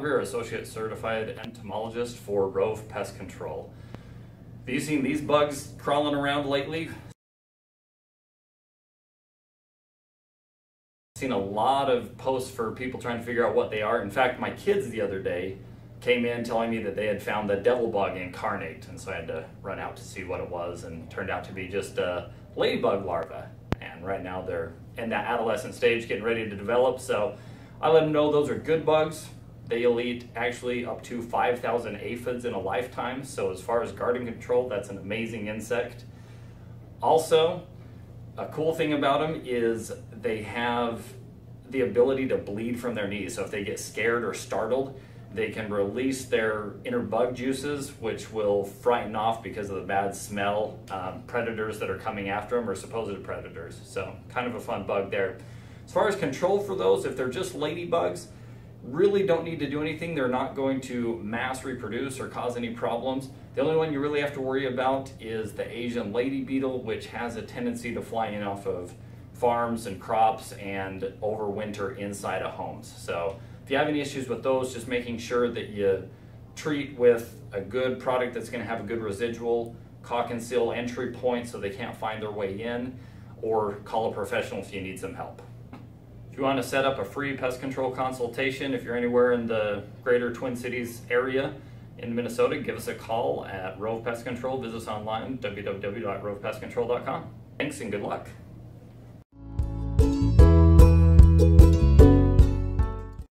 Greer, Associate Certified Entomologist for Rove Pest Control. Have you seen these bugs crawling around lately? seen a lot of posts for people trying to figure out what they are. In fact, my kids the other day came in telling me that they had found the devil bug incarnate, and so I had to run out to see what it was, and turned out to be just a ladybug larva. And right now they're in that adolescent stage, getting ready to develop. So I let them know those are good bugs. They'll eat actually up to 5,000 aphids in a lifetime. So as far as garden control, that's an amazing insect. Also, a cool thing about them is they have the ability to bleed from their knees. So if they get scared or startled, they can release their inner bug juices, which will frighten off because of the bad smell um, predators that are coming after them or supposed predators. So kind of a fun bug there. As far as control for those, if they're just ladybugs, really don't need to do anything. They're not going to mass reproduce or cause any problems. The only one you really have to worry about is the Asian lady beetle, which has a tendency to fly in off of farms and crops and overwinter inside of homes. So if you have any issues with those, just making sure that you treat with a good product that's going to have a good residual, caulk and seal entry point so they can't find their way in, or call a professional if you need some help. If you want to set up a free pest control consultation, if you're anywhere in the greater Twin Cities area in Minnesota, give us a call at Rove Pest Control. Visit us online, www.rovepestcontrol.com. Thanks and good luck.